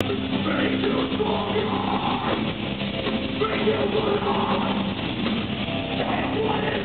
Make it one on! Take one